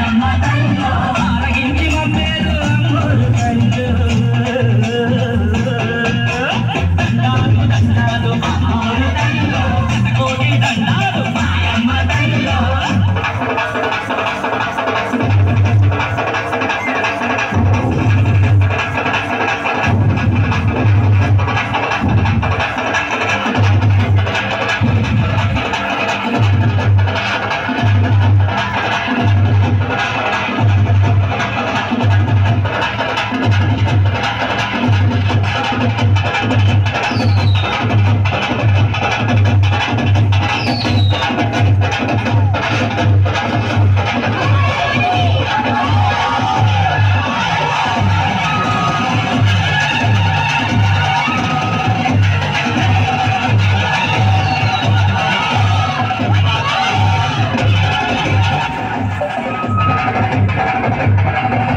I'm not Thank you.